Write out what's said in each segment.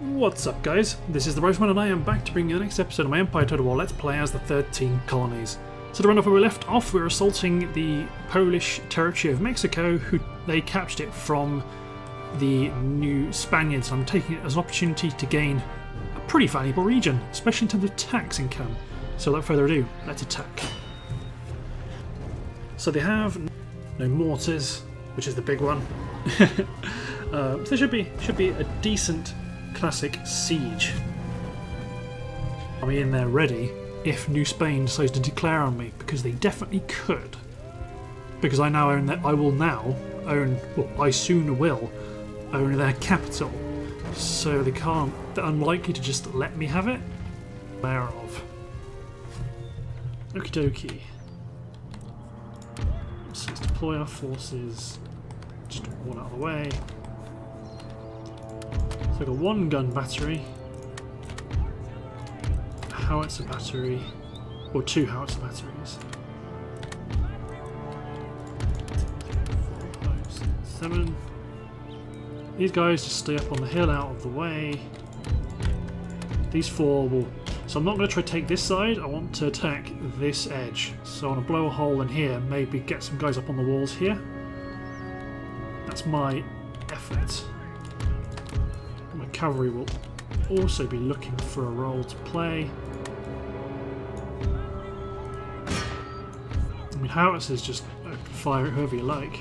What's up guys, this is the Rifleman and I am back to bring you the next episode of my Empire Total War Let's Play as the 13 colonies. So to run off where we left off, we're assaulting the Polish territory of Mexico, who they captured it from the new Spaniards. I'm taking it as an opportunity to gain a pretty valuable region, especially in terms of tax income. So without further ado, let's attack. So they have no mortars, which is the big one. uh, so there should be should be a decent classic siege. I'll be in there ready if New Spain decides to declare on me, because they definitely could. Because I now own that I will now own well, I soon will own their capital. So they can't they're unlikely to just let me have it. Aware of. Okie dokie. So let's deploy our forces. Just one out of the way. So I've got one gun battery, a howitzer battery, or two howitzer batteries. Seven. These guys just stay up on the hill out of the way. These four will... So I'm not going to try to take this side, I want to attack this edge. So I want to blow a hole in here, maybe get some guys up on the walls here. That's my effort cavalry will also be looking for a role to play. I mean, howitzers just uh, fire at whoever you like.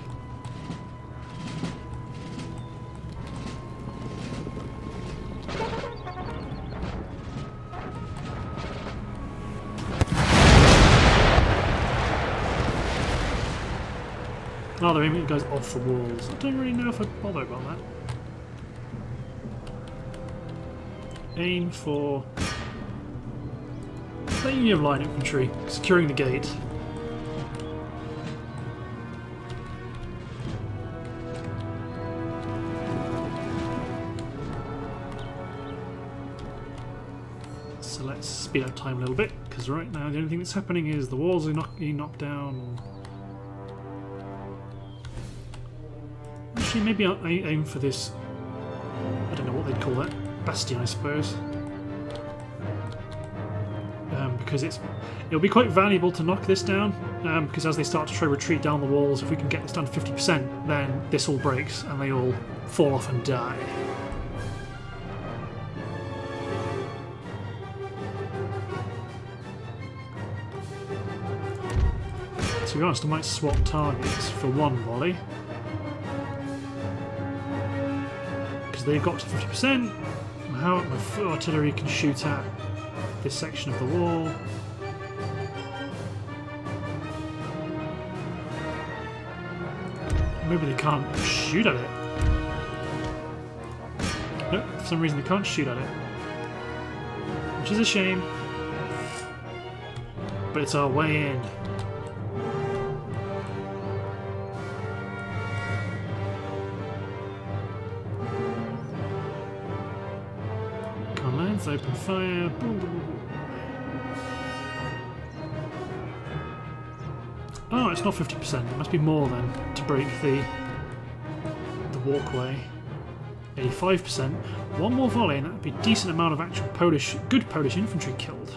Oh, they're aiming guys off the walls. I don't really know if I bother about that. Aim for the Union of Line Infantry, securing the gate. So let's speed up time a little bit, because right now the only thing that's happening is the walls are knock being knocked down. Actually, maybe I'll aim for this. Bastion, I suppose. Um, because it's it'll be quite valuable to knock this down, um, because as they start to try retreat down the walls, if we can get this down to 50%, then this all breaks and they all fall off and die. To be honest, I might swap targets for one volley. Because they've got to 50%, how my artillery can shoot at this section of the wall. Maybe they can't shoot at it. Nope, for some reason they can't shoot at it. Which is a shame. But it's our way in. Oh, it's not 50%. It must be more then to break the the walkway. 85%. One more volley and that would be a decent amount of actual Polish, good Polish infantry killed.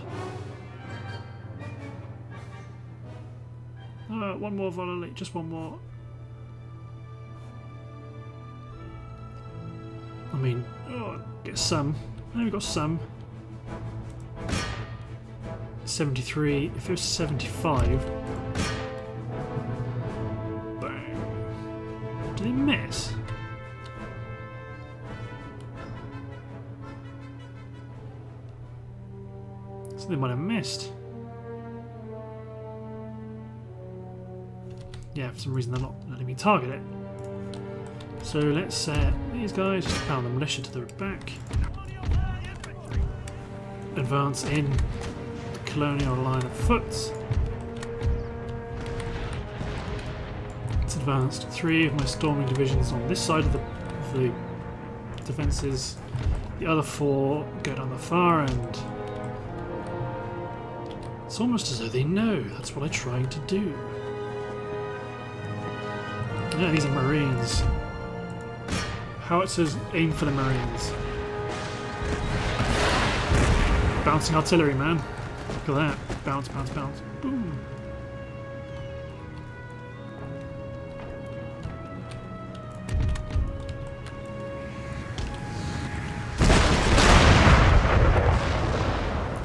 Uh, one more volley, just one more. I mean, oh, get some. Oh, we've got some. 73. If it was 75... Bang. Did they miss? So they might have missed. Yeah, for some reason they're not letting me target it. So let's set these guys, just pound the militia to the back advance in colonial line of foot. It's advanced three of my storming divisions on this side of the, the defences. The other four go down the far end. It's almost as though they know that's what I'm trying to do. Yeah, these are Marines. How it says aim for the Marines. Bouncing artillery, man. Look at that. Bounce, bounce, bounce. Boom.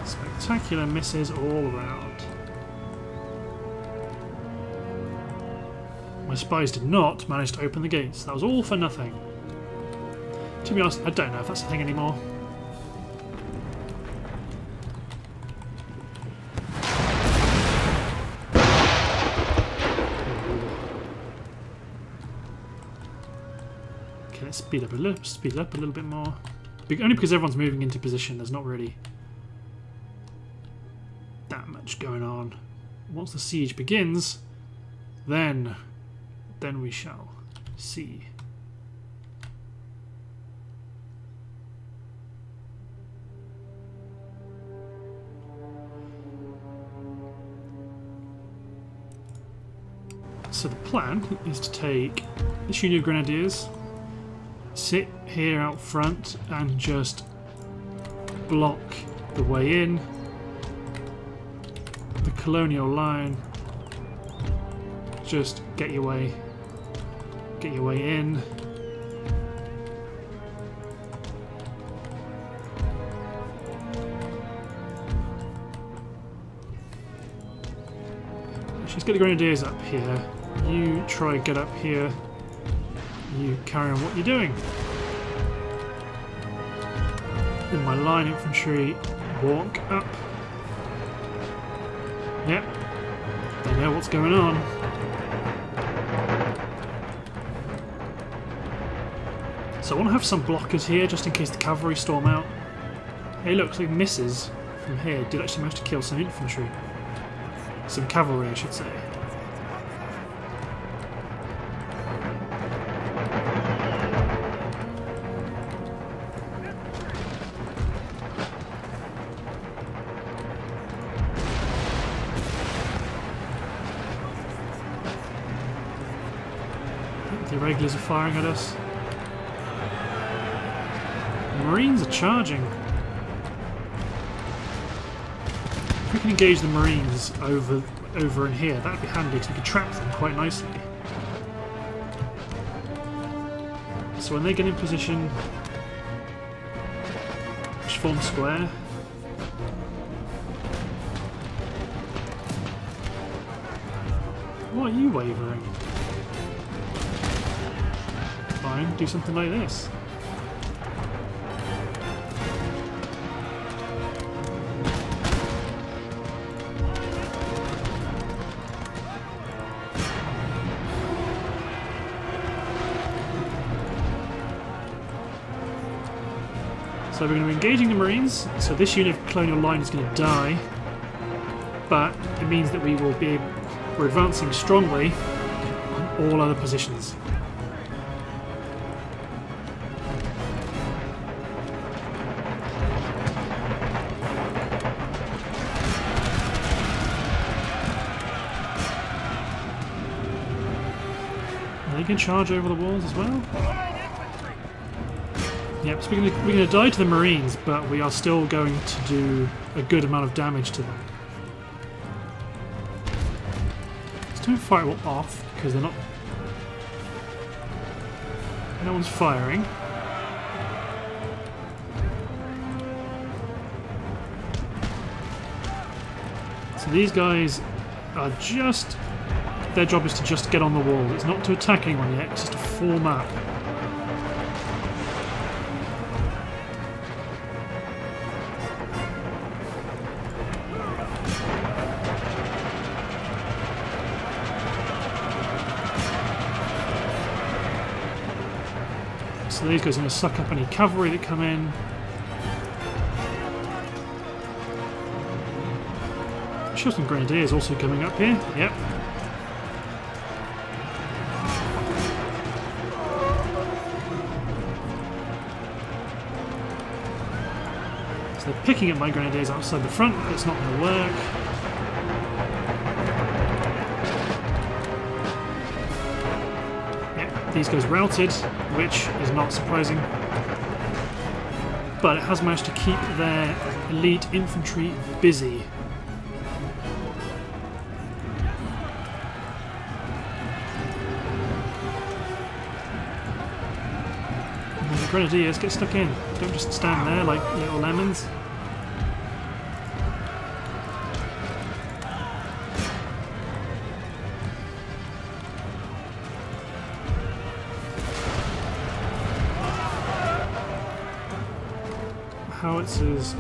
Spectacular misses all around. My spies did not manage to open the gates. That was all for nothing. To be honest, I don't know if that's a thing anymore. Speed up a little, speed up a little bit more. Be only because everyone's moving into position. There's not really that much going on. Once the siege begins, then, then we shall see. So the plan is to take this unit of grenadiers, sit here out front and just block the way in. The colonial line, just get your way, get your way in. She's got the grenadiers up here. You try get up here. You carry on what you're doing. In my line infantry walk up. Yep. They know what's going on. So I want to have some blockers here just in case the cavalry storm out. Hey look, so misses from here did actually manage to kill some infantry. Some cavalry I should say. Regulars are firing at us. Marines are charging. If we can engage the Marines over over in here, that'd be handy because we could trap them quite nicely. So when they get in position, just form square. Why are you wavering? Do something like this. So we're going to be engaging the Marines. So this unit of Colonial Line is going to die. But it means that we will be we're advancing strongly on all other positions. Can charge over the walls as well. Yep, so we're going, to, die to the Marines, but we are still going to do a good amount of damage to them. Let's don't fire off, because they're not... No one's firing. So these guys are just... Their job is to just get on the wall. It's not to attack anyone yet, it's just to form up. So these guys are going to suck up any cavalry that come in. Sure some grenadiers also coming up here. Yep. Picking up my grenadiers outside the front, it's not going to work. These guys routed, which is not surprising. but it has managed to keep their elite infantry busy. Grenadiers get stuck in. Don't just stand there like little lemons.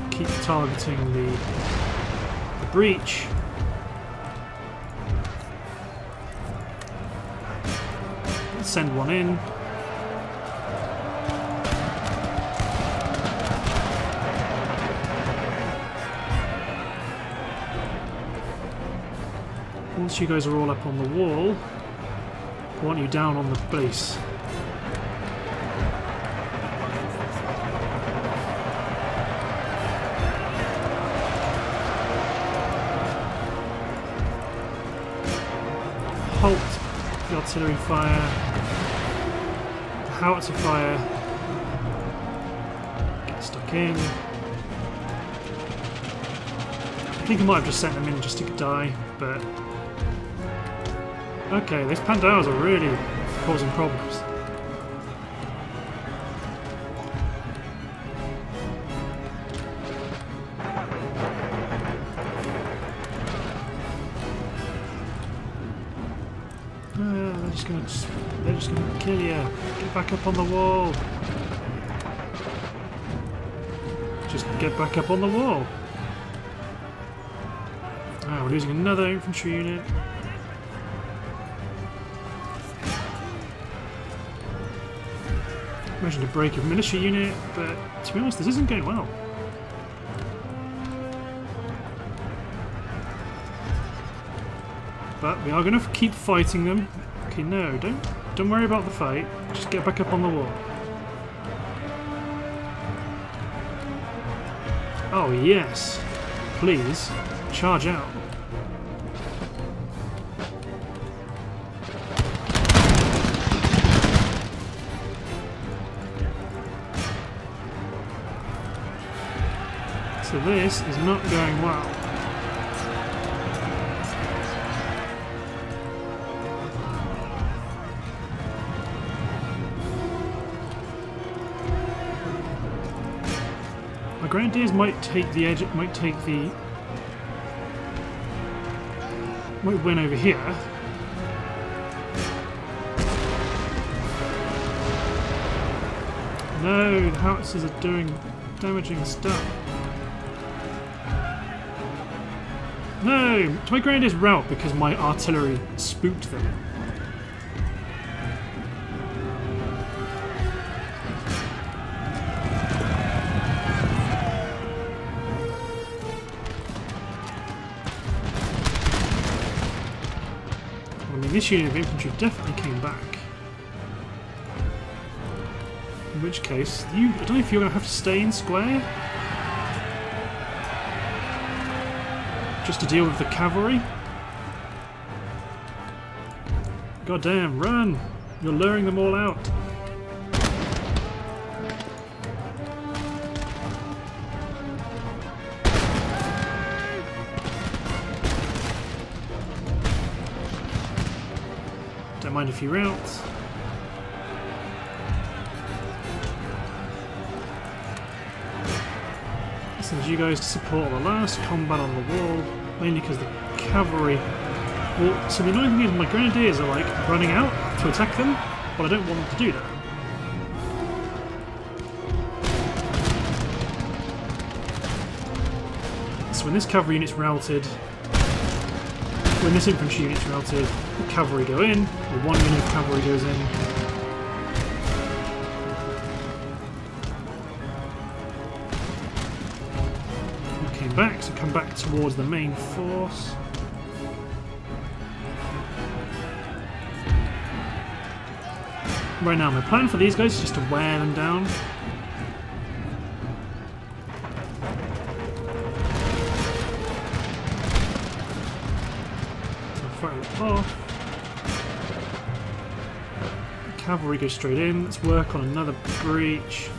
Keep targeting the, the breach. Send one in. Once you guys are all up on the wall, I want you down on the base. Artillery fire, the howitzer fire, get stuck in. I think I might have just sent them in just to die, but... Okay, these Pandaras are really causing problems. Back up on the wall. Just get back up on the wall. Ah, we're losing another infantry unit. Imagine a break of militia unit, but to be honest, this isn't going well. But we are going to keep fighting them Okay, no, don't don't worry about the fight. Just get back up on the wall. Oh yes. Please, charge out. So this is not going well. Grenadiers might take the edge, it might take the... might win over here. No, the howitzers are doing damaging stuff. No! My Grenadiers rout because my artillery spooked them. This unit of infantry definitely came back. In which case, you I don't know if you're going to have to stay in square? Just to deal with the cavalry? Goddamn, run! You're luring them all out. Few routes. Sends you guys to support the last combat on the wall, mainly because the cavalry... Well, so the annoying thing is my grenadiers are like running out to attack them, but I don't want them to do that. So when this cavalry unit's routed, when this infantry unit's routed, the cavalry go in, the one unit of cavalry goes in. Back, so come back towards the main force. Right now, my plan for these guys is just to wear them down. we go straight in. Let's work on another breach.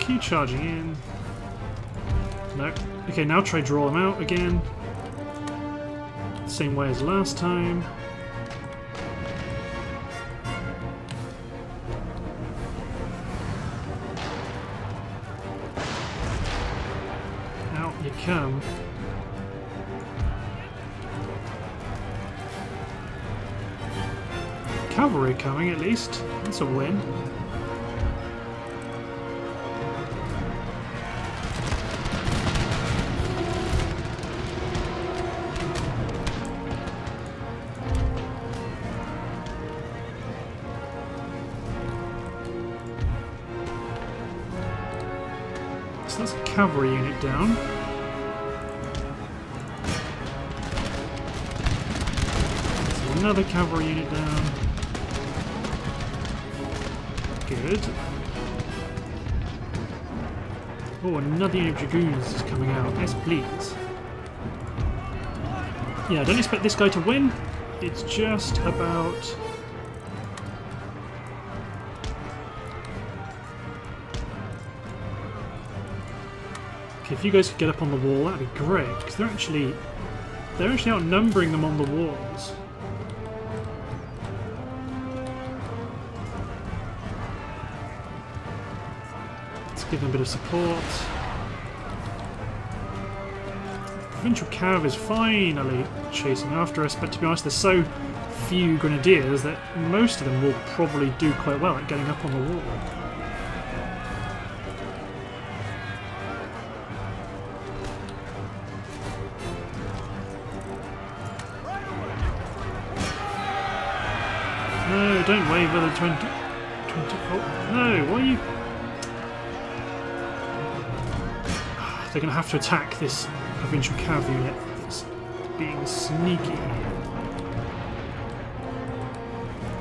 Keep charging in. No. Okay, now try draw them out again. Same way as last time. Coming at least. That's a win. So that's a cavalry unit down. Another cavalry unit down. Good. Oh, another unit of dragoons is coming out. Yes, please. Yeah, I don't expect this guy to win. It's just about... Okay, if you guys could get up on the wall, that'd be great, because they're actually... They're actually outnumbering them on the walls. Give them a bit of support. Provincial Cav is finally chasing after us, but to be honest, there's so few grenadiers that most of them will probably do quite well at getting up on the wall. No, don't waver the 20... 20 oh, no, why are you... They're going to have to attack this provincial cav unit that's being sneaky.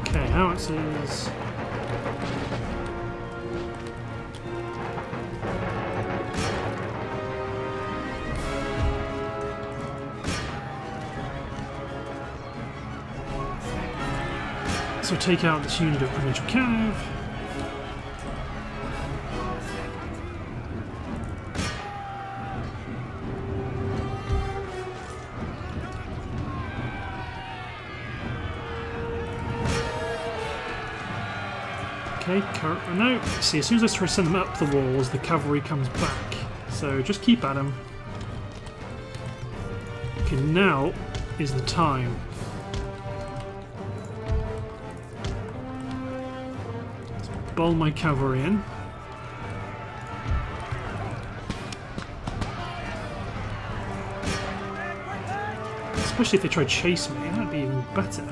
Okay, howitzers. So take out this unit of provincial cav. Cur- no. See, as soon as I try to send them up the walls, the cavalry comes back. So just keep at them. Okay, now is the time. Let's bowl my cavalry in. Especially if they try to chase me, that'd be even better.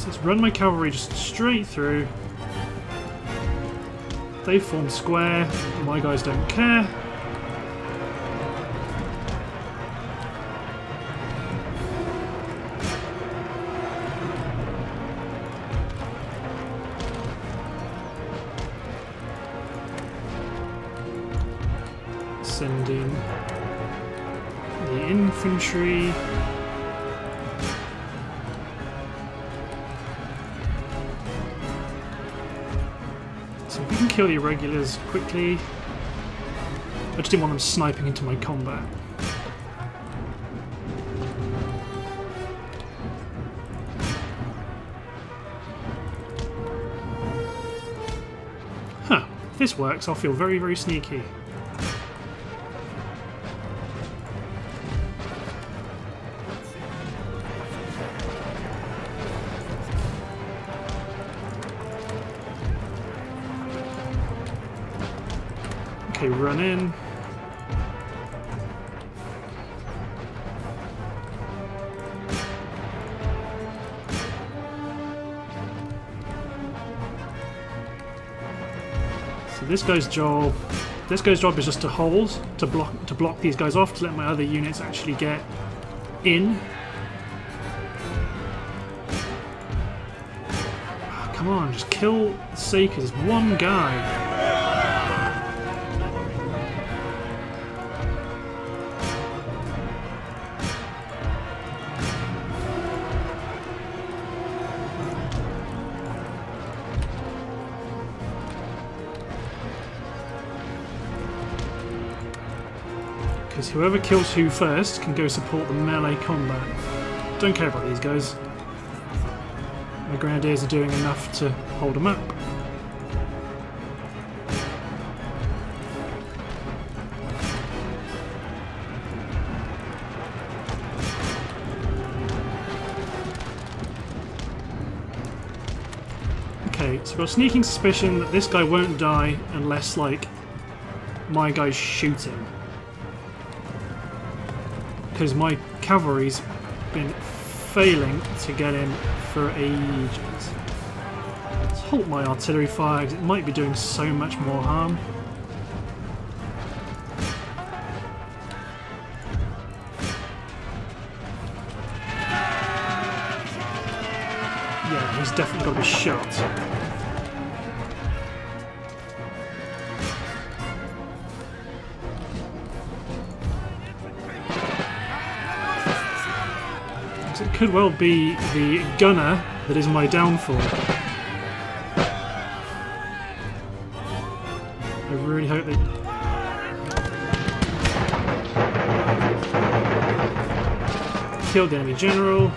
So let's run my cavalry just straight through. They form square. My guys don't care. Irregulars quickly. I just didn't want them sniping into my combat. Huh. If this works, I'll feel very, very sneaky. Run in. So this guy's job, this guy's job is just to hold, to block, to block these guys off, to let my other units actually get in. Ah, come on, just kill Sakers, one guy. Because whoever kills who first can go support the melee combat. Don't care about these guys. My grenadiers are doing enough to hold them up. Okay, so I've got a sneaking suspicion that this guy won't die unless, like, my guy's shooting. Because my cavalry's been failing to get in for ages. Let's halt my artillery fire, it might be doing so much more harm. Could well be the gunner that is my downfall. I really hope they... Killed the enemy general.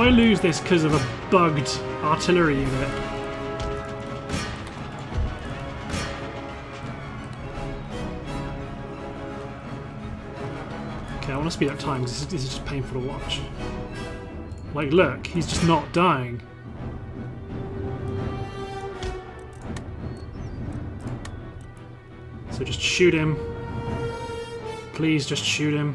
I lose this because of a bugged artillery unit. Okay, I want to speed up time because this, this is just painful to watch. Like, look, he's just not dying. So just shoot him. Please just shoot him.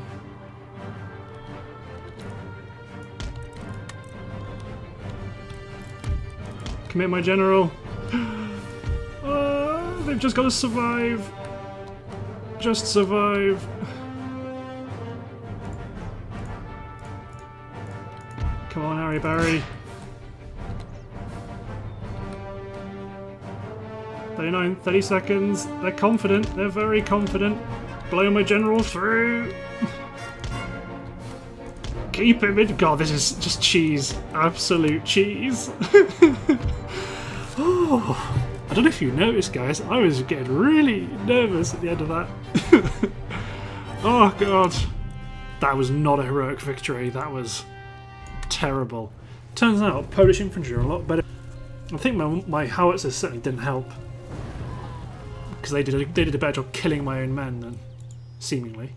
Commit my general. Uh, they've just got to survive. Just survive. Come on, Harry Barry. 39, 30 seconds. They're confident. They're very confident. Blow my general through. Keep him in. God, this is just cheese. Absolute cheese. oh, I don't know if you noticed, guys. I was getting really nervous at the end of that. oh, God. That was not a heroic victory. That was terrible. Turns out Polish infantry are a lot better. I think my, my howitzers certainly didn't help. Because they did, a, they did a better job killing my own men than seemingly.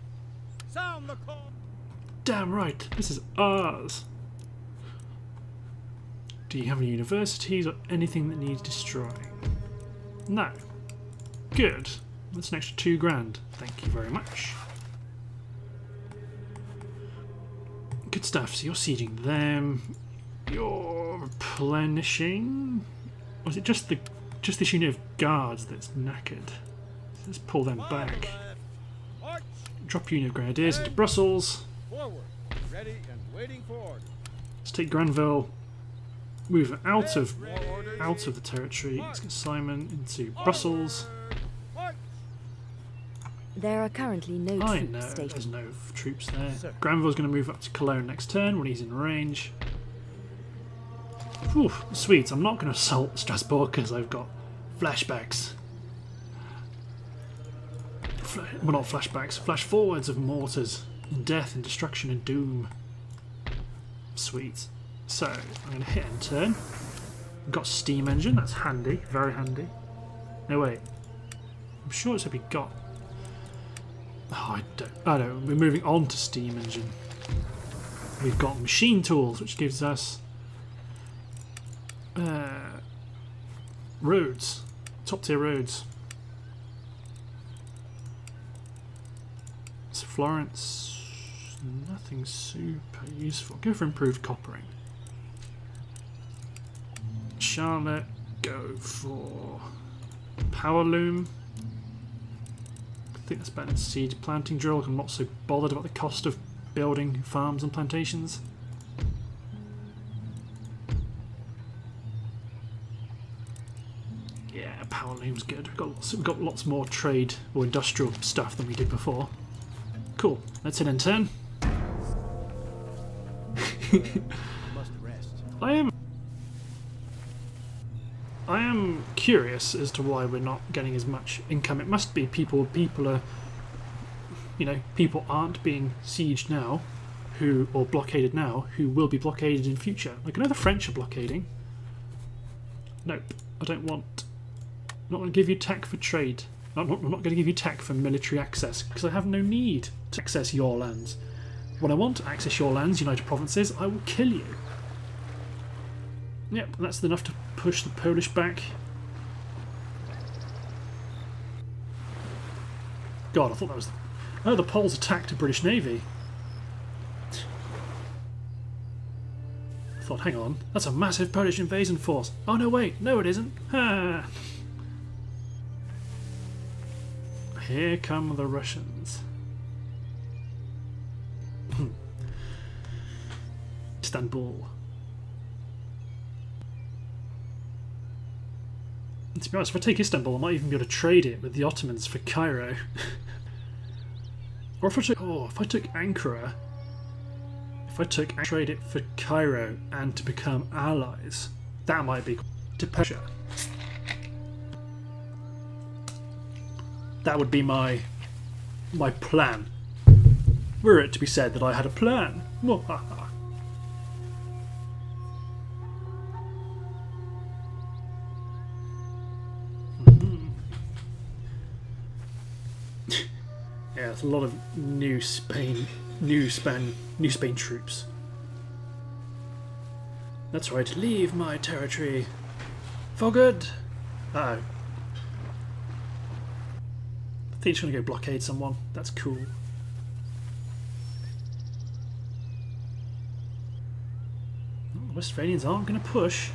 Sound the call damn right, this is ours. Do you have any universities or anything that needs destroying? No. Good. That's an extra two grand. Thank you very much. Good stuff. So you're sieging them. You're replenishing. Was it just the just this unit of guards that's knackered? Let's pull them back. Drop unit of grenadiers into Brussels. Forward. Ready and waiting for orders. Let's take Granville. Move out of out of the territory. Let's get Simon into Brussels. There are currently no I troops know stationed. there's no troops there. Sir. Granville's going to move up to Cologne next turn when he's in range. Sweet. I'm not going to assault Strasbourg because I've got flashbacks. Fla well, not flashbacks. Flash forwards of mortars and death and destruction and doom. Sweet. So, I'm going to hit and turn. We've got steam engine, that's handy, very handy. No, wait. I'm sure it's we got... Oh, I don't... I don't. We're moving on to steam engine. We've got machine tools, which gives us... Uh, roads. Top tier roads. So Florence nothing super useful. Go for improved coppering. Charlotte, go for power loom. I think that's better than seed planting drill. I'm not so bothered about the cost of building farms and plantations. Yeah, power loom's good. We've got lots, we've got lots more trade or industrial stuff than we did before. Cool. Let's hit in turn. I am. I am curious as to why we're not getting as much income. It must be people. People are. You know, people aren't being sieged now, who or blockaded now, who will be blockaded in future. Like I know the French are blockading. Nope, I don't want. I'm not going to give you tech for trade. I'm not, I'm not going to give you tech for military access because I have no need to access your lands. When I want to access your lands, United Provinces, I will kill you. Yep, that's enough to push the Polish back. God, I thought that was... Oh, the Poles attacked a British Navy. I thought, hang on, that's a massive Polish invasion force. Oh, no, wait, no it isn't. Here come the Russians. Hmm. Istanbul. To be honest, if I take Istanbul, I might even be able to trade it with the Ottomans for Cairo. or if I took, oh, if I took Ankara, if I took trade it for Cairo and to become allies, that might be to Persia. That would be my my plan. Were it to be said that I had a plan. There's a lot of new Spain, new Spain, new Spain troops. That's right, leave my territory for good. Uh oh. I think he's gonna go blockade someone. That's cool. The Westphalians aren't gonna push.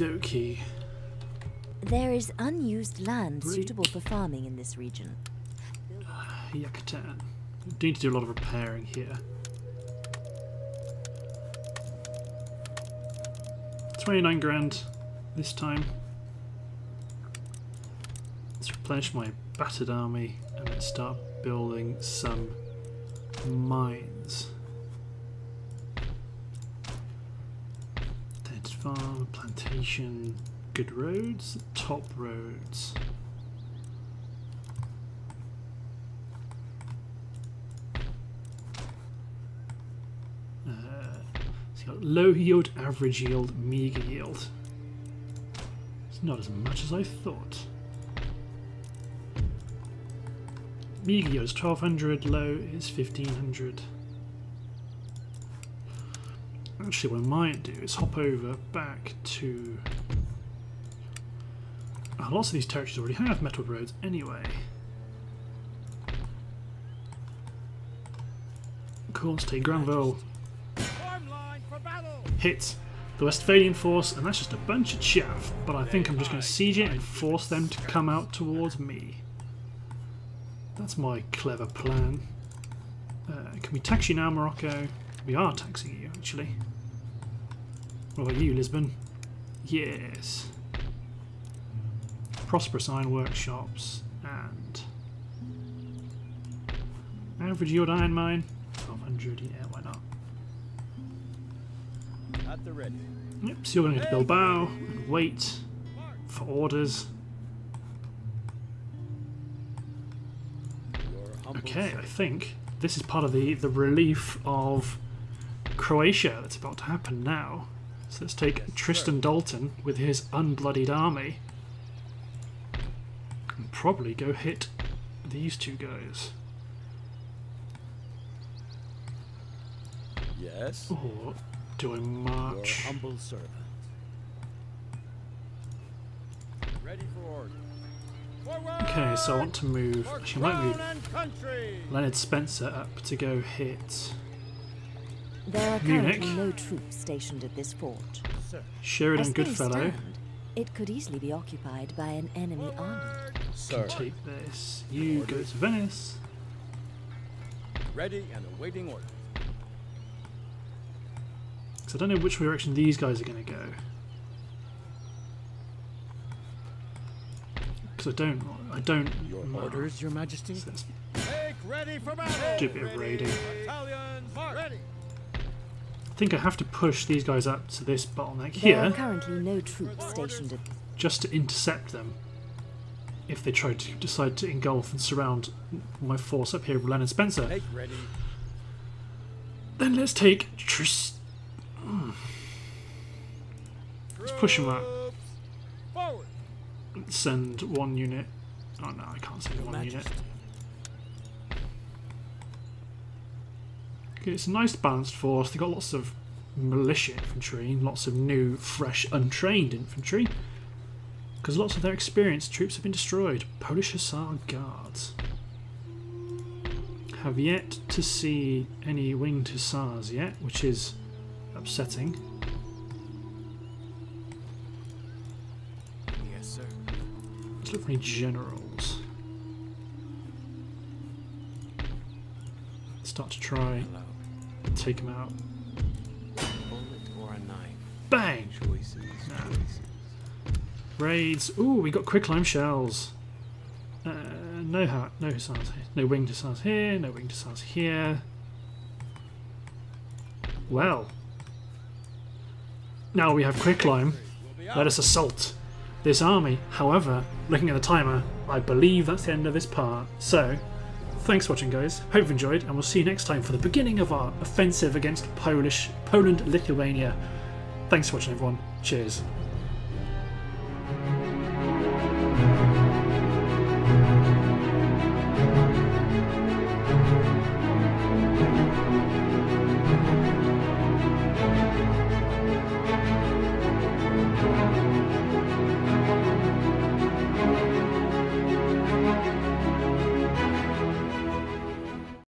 Okie There is unused land suitable for farming in this region. Ah, Yucatan. Do need to do a lot of repairing here. 29 grand this time. Let's replenish my battered army and then start building some mines. Farm, plantation, good roads, top roads. Uh, you got low yield, average yield, meager yield. It's not as much as I thought. Meager yield is 1200, low is 1500. Actually, what I might do is hop over back to. Oh, lots of these territories already have metal roads anyway. Take Granville. Form line for battle. hit the Westphalian force, and that's just a bunch of chaff. But I think I'm just going to siege it and force them to come out towards me. That's my clever plan. Uh, can we tax you now, Morocco? We are taxing you, actually. What about you, Lisbon? Yes. Prosperous iron workshops and average yield iron mine. 1200, yeah, why not? At the ready. Yep, so you're going to Bilbao and wait for orders. Okay, I think this is part of the, the relief of Croatia that's about to happen now. So let's take Tristan Dalton with his unbloodied army and probably go hit these two guys. Yes. Or do I Your march? humble servant. Ready for order. Forward! Okay, so I want to move. I might move. Leonard Spencer up to go hit There are Munich. currently no troops stationed at this fort. Sir. Sheridan As things Goodfellow. stand, it could easily be occupied by an enemy army. Forward. Can take this. You go to Venice. Ready and awaiting orders. Because I don't know which direction these guys are going to go. Because I don't, I don't. Your know. orders, Your Majesty. So Make ready for battle. do a bit of raiding. Battalions, march. Ready. I think I have to push these guys up to this bottleneck There are here currently no troops stationed at just to intercept them if they try to decide to engulf and surround my force up here with Len and Spencer. Make ready. Then let's take Tris. Hmm. Let's push 'em up. Troops, Forward. Send one unit. Oh no, I can't send one Majesty. unit. It's a nice balanced force. They've got lots of militia infantry and lots of new, fresh, untrained infantry. Because lots of their experienced troops have been destroyed. Polish Hussar Guards. Have yet to see any winged hussars yet, which is upsetting. Yes, sir. Let's look for any generals. Start to try Hello. Take him out. Bullet or a knife? Bang! Choices. Choices. Raids. Ooh, we got quicklime shells. Uh, no hat, no hussars here. No winged hussars here. No winged hussars here. Well. Now we have quicklime. We'll be out. Let us assault this army. However, looking at the timer, I believe that's the end of this part. So, thanks for watching, guys. Hope you've enjoyed, and we'll see you next time for the beginning of our offensive against Polish Poland, Lithuania. Thanks for watching, everyone. Cheers.